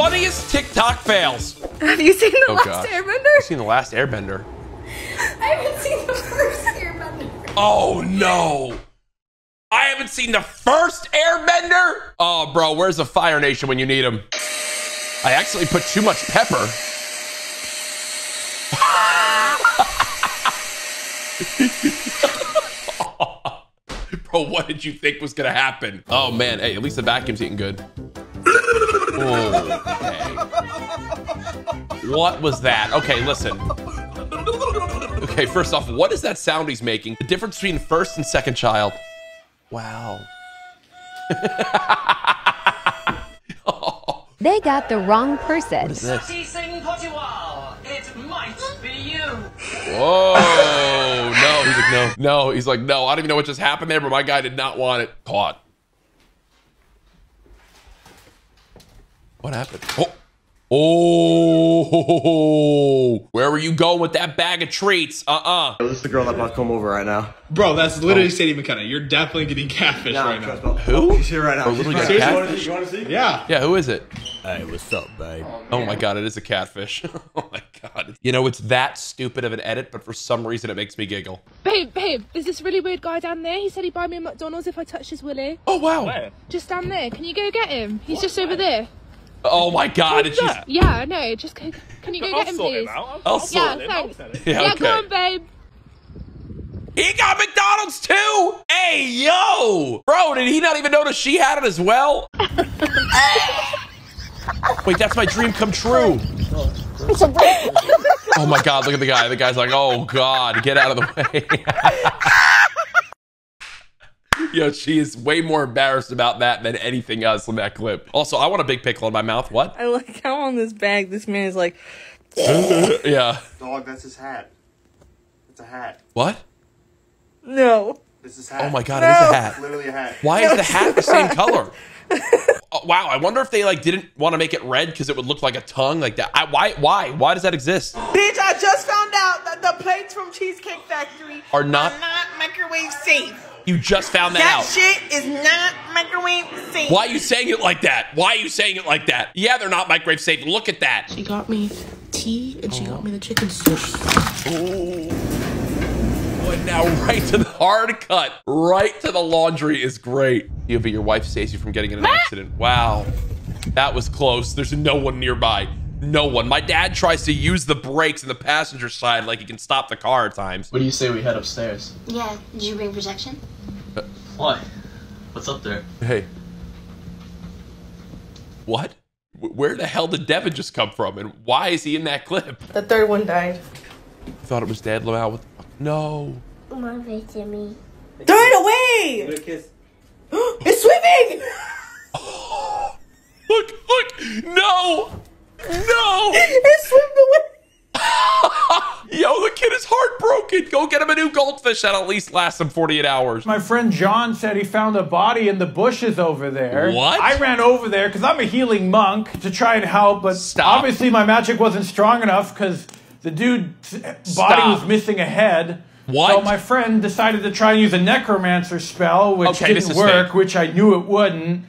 Funniest TikTok fails. Have you seen the Oh, last gosh. Airbender? I've seen the last Airbender. I haven't seen the first Airbender. Oh no. I haven't seen the first Airbender. Oh, bro, where's the Fire Nation when you need them? I actually put too much pepper. Bro, what did you think was gonna happen? Oh man, hey, at least the vacuum's eating good. Okay. What was that? Okay, listen. Okay, first off, what is that sound he's making? The difference between first and second child. Wow. They got the wrong person. What is this? It might be you. Whoa, no. He's like, no, no. He's like, no. I don't even know what just happened there, but my guy did not want it caught. What happened? Oh. Oh, where were you going with that bag of treats? Uh-uh. This is the girl that about to come over right now. Bro, that's literally oh. Sadie McKenna. You're definitely getting catfish Nah, right now. me. Who? She's here right now. Oh, literally She's got right- catfish? You want to see? Yeah. Yeah, who is it? Hey, what's up, babe? Oh, oh my god, it is a catfish. oh my god. You know, it's that stupid of an edit, but for some reason it makes me giggle. Babe, babe, there's this really weird guy down there. He said he'd buy me a McDonald's if I touched his willy. Oh wow. Just down there. Can you go get him? He's just over there. Oh my god, it's just Yeah, no. Just go, can you go get him, please? I'll I'll sort yeah, sort thanks. Yeah, Yeah, okay. come on, babe. He got McDonald's too. Hey, yo, bro, did he not even notice she had it as well? Wait, that's my dream come true. oh my god, look at the guy. The guy's like, oh god, get out of the way. Yo, she is way more embarrassed about that than anything else in that clip. Also, I want a big pickle in my mouth. What? I like how on this bag this man is like, yeah. Dog, that's his hat. It's a hat. What? no. This is hat. Oh my god, it is a hat. Literally a hat. Why is the hat the same color? Oh, wow, I wonder if they like didn't want to make it red because it would look like a tongue like that. I, why? Why? Why does that exist? Bitch, I just found out that the plates from Cheesecake Factory Are not- not microwave safe. You just found that, That out. shit is not microwave safe. Why are you saying it like that? Why are you saying it like that? Yeah, they're not microwave safe. Look at that. She got me tea and she got me the chicken soup. Oh, and now right to the hard cut, right to the laundry is great. You, but your wife saves you from getting in an accident. Wow, that was close. There's no one nearby. No one. My dad tries to use the brakes in the passenger side like he can stop the car at times. What do you say we head upstairs? Yeah, did you bring protection? Why? What's up there? Hey. What? Where the hell did Devin just come from? And why is he in that clip? The third one died. I thought it was Dad Lamau with. No. My Jimmy. Throw it away! it's swimming! Look, look! No! No! it swam away! Yo, the kid is heartbroken. Go get him a new goldfish that'll at least last him 48 hours. My friend John said he found a body in the bushes over there. What? I ran over there because I'm a healing monk to try and help, but Stop. obviously my magic wasn't strong enough because the dude's body Stop. was missing a head. What? So my friend decided to try and use a necromancer spell, which Okay, didn't work, fake. which I knew it wouldn't.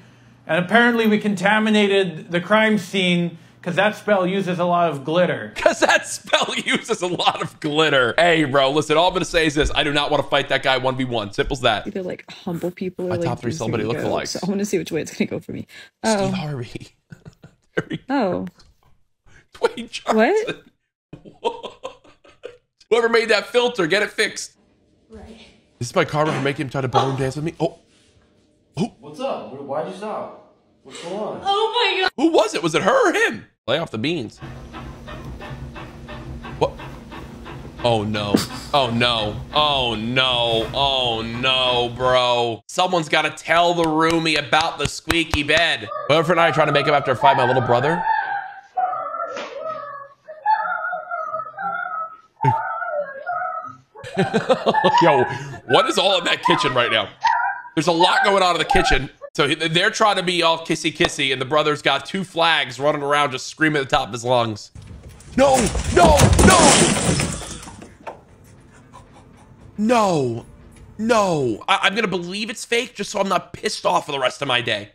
And apparently we contaminated the crime scene because that spell uses a lot of glitter. Because that spell uses a lot of glitter. Hey, bro, listen, all I'm going to say is this. I do not want to fight that guy 1v1. Simple as that. Either like humble people or My like top three Bruce celebrity Ego. lookalikes. So I want to see which way it's gonna go for me. Steve Oh, Harvey. oh, Dwayne Johnson. what? Whoever made that filter, get it fixed. Right. This is my karma for making him try to ballroom dance with me. Oh. oh, What's up? Why'd you stop? What's going on? Oh my god. who was it? Was it her or him? Lay off the beans. What? Oh no. Oh no. Oh no. Oh no, bro. Someone's got to tell the roomie about the squeaky bed. Whoever and I are trying to make up after I fight my little brother. Yo, what is all in that kitchen right now? There's a lot going on in the kitchen. So they're trying to be all kissy kissy, and the brother's got two flags running around just screaming at the top of his lungs. No, no, no! No, no. I am going to believe it's fake just so I'm not pissed off for the rest of my day.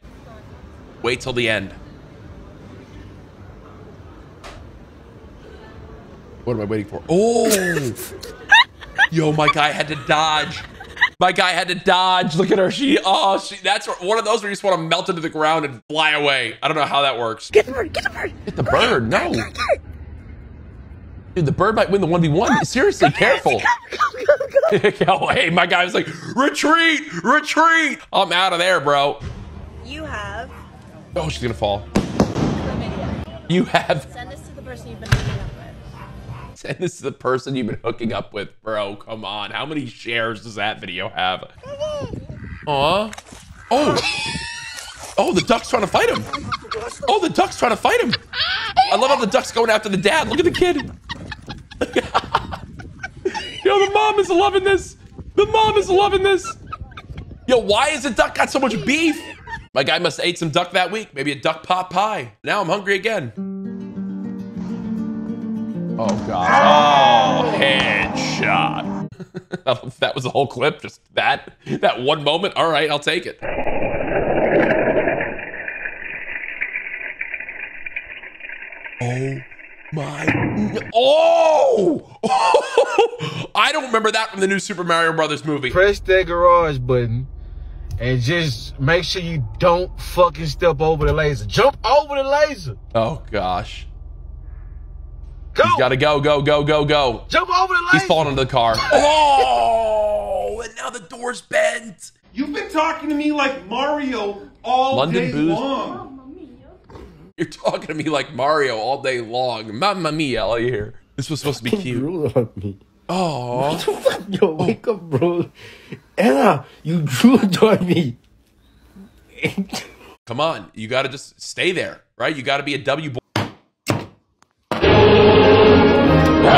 Wait till the end. What am I waiting for? Oh! Yo, my guy had to dodge. My guy had to dodge. Look at her. She, oh, she, that's one of those where you just want to melt into the ground and fly away. I don't know how that works. Get the bird, get the bird. Get the bird, no. Dude, the bird might win the 1v1. Seriously, careful. oh, hey, my guy was like, retreat, retreat. I'm out of there, bro. You have. Oh, she's gonna fall. You have. Send this to the person you've been hooking up Send this is the person you've been hooking up with, bro. Come on. How many shares does that video have? Aw. Oh. Oh, the duck's trying to fight him. Oh, the duck's trying to fight him. I love how the duck's going after the dad. Look at the kid. Yo, the mom is loving this. The mom is loving this. Yo, why is the duck got so much beef? My guy must have ate some duck that week. Maybe a duck pot pie. Now I'm hungry again. Oh, God. Oh, headshot. that was the whole clip. Just that, that one moment. All right, I'll take it. Oh my. Oh! I don't remember that from the new Super Mario Brothers movie. Press that garage button and just make sure you don't fucking step over the laser. Jump over the laser. Oh gosh. Go. He's got to go, go, go, go, go. Jump over the laser. He's falling into the car. Oh! And now the door's bent. You've been talking to me like Mario all London day booze. long. You're talking to me like Mario all day long. Mamma mia, all you hear. This was supposed to be cute. Drool on me. Oh. Yo, wake up, bro. Ella, you drooled on me. Come on. You got to just stay there, right? You got to be a W boy.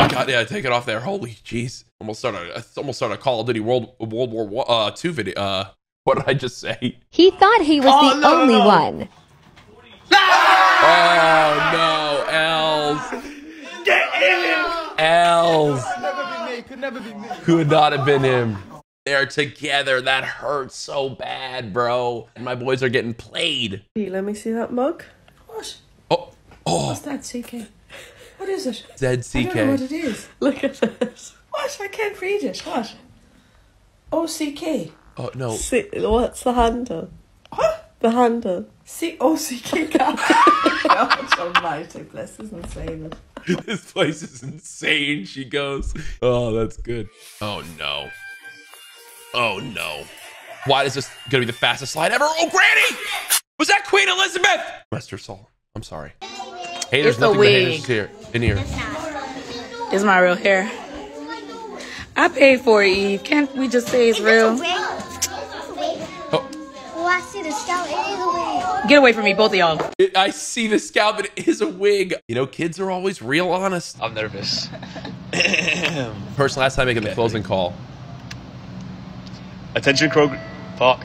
God, yeah, take it off there. Holy jeez. Almost started, I almost started a Call of Duty World, World War One- uh, II video. Uh, what did I just say? He thought he was Oh, the no, no, only no. one. Oh, no. L's. L's. Could never be me. Could never be me. Could not have been him. They're together. That hurts so bad, bro. And my boys are getting played. Let me see that mug. What? Oh, oh. What's that, CK? What is it? ZCK. I don't know what it is. Look at this. What? I can't read it. What? OCK. Oh, no. C- what's the handle? What? The handle. C O C K. God almighty, bless this insane. this place is insane, she goes. Oh, that's good. Oh, no. Oh, no. Why is this going to be the fastest slide ever? Oh, Granny! Was that Queen Elizabeth? Rest her soul. I'm sorry. Haters, It's the nothing but haters wig. here. In here. It's my real hair. I paid for it, Eve. Can't we just say it's real? Oh, I see the scalp. It is a wig. Get away from me, both of y'all. I see the scalp, but it is a wig. You know, kids are always real honest. I'm nervous. Person last time making the closing call. Attention Kroger. Fuck.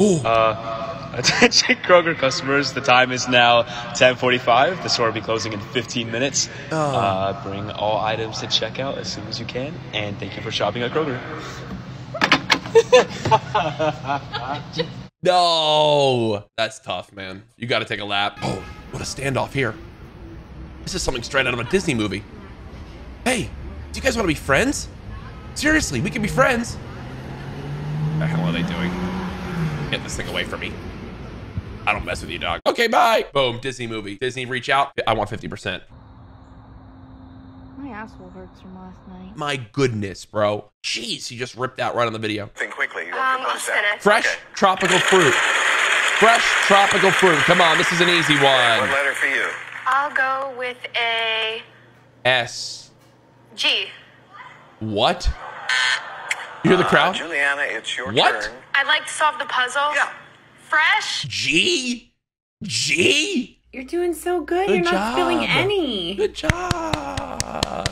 Uh, attention Kroger customers. The time is now 10:45. The store will be closing in 15 minutes. Uh, bring all items to checkout as soon as you can, and thank you for shopping at Kroger. No, that's tough, man. You got to take a lap. Oh, what a standoff here. This is something straight out of a Disney movie. Hey, do you guys want to be friends? Seriously, we can be friends. What The hell are they doing? Get this thing away from me. I don't mess with you, dog. Okay, bye. Boom, Disney movie. Disney, reach out. I want 50%. My asshole hurts from last night. My goodness, bro. Jeez, he just ripped out right on the video. Think quickly. Um, I'll spin it. Fresh tropical fruit. Fresh tropical fruit. Come on, this is an easy What one. letter for you? I'll go with a S. G. What? You hear the crowd? Uh, Juliana, it's your What? turn. I'd like to solve the puzzle. Yeah. Fresh. G? G? You're doing so good. Good You're not job. spilling any. Good job.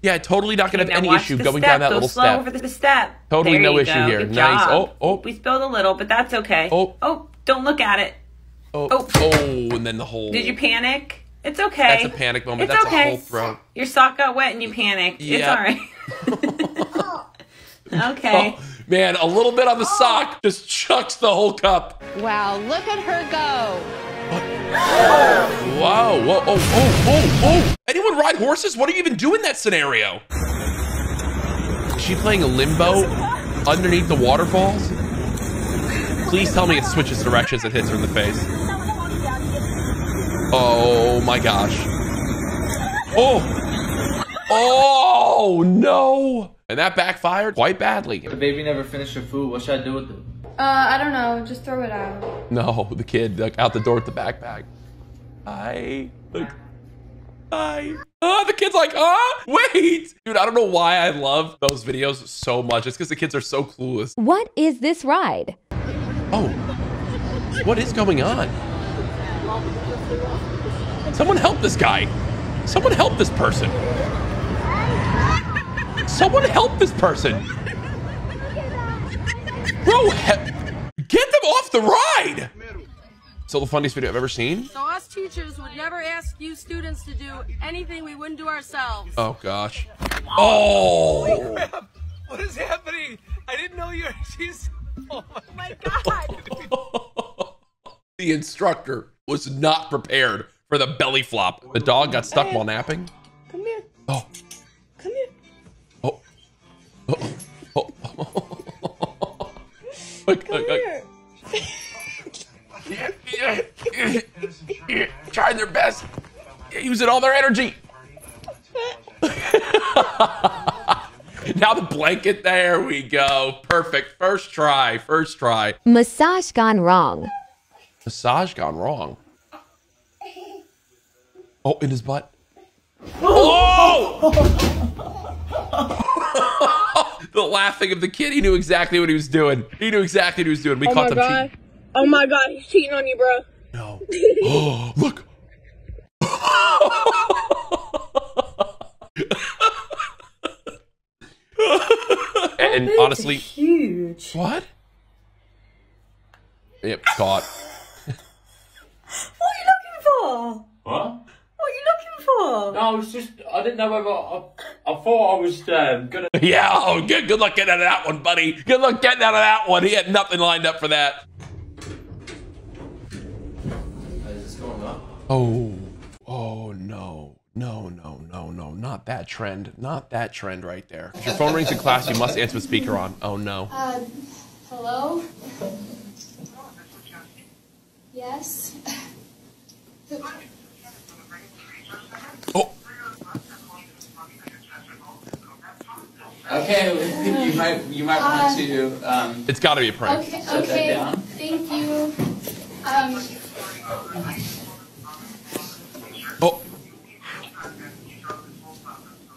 Yeah, totally not gonna Okay, have any issue the going step. down that Go little slow step. over the step. Totally There no you issue go. here. Good Nice. job. Oh, oh. We spilled a little, but that's okay. Oh. Oh, don't look at it. Oh, Oh. oh, and then the whole. Did you panic? It's okay. That's a panic moment. It's That's okay. a whole throw. Your sock got wet and you panicked. Yeah. It's all right. okay. Oh, man, a little bit on the oh. sock just chucks the whole cup. Wow, look at her go. Whoa, whoa, oh, oh, oh, oh. Anyone ride horses? What do you even do in that scenario? Is she playing a limbo underneath the waterfalls? Please tell me it switches directions and hits her in the face. Oh my gosh. Oh. Oh no. And that backfired quite badly. The baby never finished her food. What should I do with it? Uh, I don't know. Just throw it out. No, the kid like out the door with the backpack. Hi. Look. Hi. Oh, the kid's like, huh? Wait. Dude, I don't know why I love those videos so much. It's because the kids are so clueless. What is this ride? Oh. What is going on? Someone help this guy. Someone help this person. Someone help this person. Bro, get them off the ride. So the funniest video I've ever seen. So us teachers would never ask you students to do anything we wouldn't do ourselves. Oh gosh. Oh. What is happening? I didn't know you were. She's. Oh my oh God. The instructor was not prepared for the belly flop. The dog got stuck while napping. Come here. Oh. Look, look, look. Trying their best. Using all their energy. now the blanket. There we go. Perfect. First try. First try. Massage gone wrong. Massage gone wrong. Oh, in his butt. Oh! the laughing of the kid. He knew exactly what he was doing. He knew exactly what he was doing. We oh caught my them god. cheating. Oh my god, he's cheating on you, bro. No. Oh, look. and honestly, huge. What? Yep, caught. What are you looking for? What? What are you looking for? No, I was just. I didn't know whether. I, I thought I was um, gonna. Yeah, oh, good, good luck getting out of that one, buddy. Good luck getting out of that one. He had nothing lined up for that. Is this going up? Oh, oh no, no, no, no, no, not that trend, not that trend right there. If your phone rings in class, you must answer with speaker on. Oh no. Uh, hello? Yes? Okay, you might you might want to um. It's got to be a prank. Okay, Set that okay, down. thank you. Um, Oh.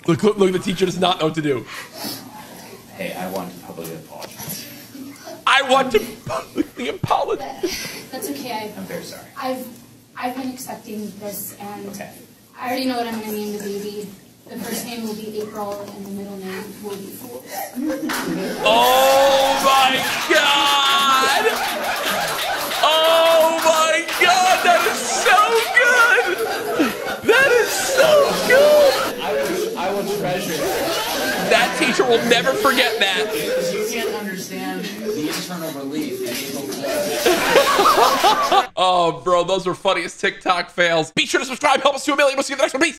Look, look, look, the teacher does not know what to do. Hey, I want to publicly apologize. I want to publicly apologize. that's okay. I'm very sorry. I've, I've been expecting this and Okay. I already know what I'm gonna name the baby. The first name will be April and the middle name will be Fool. Oh my god! Oh my god, that is so good! That is so good! I will, I will treasure that. That teacher will never forget that. Because you can't understand the internal relief. oh, bro, those were funniest TikTok fails. Be sure to subscribe, help us to a million. We'll see you in the next one. Peace.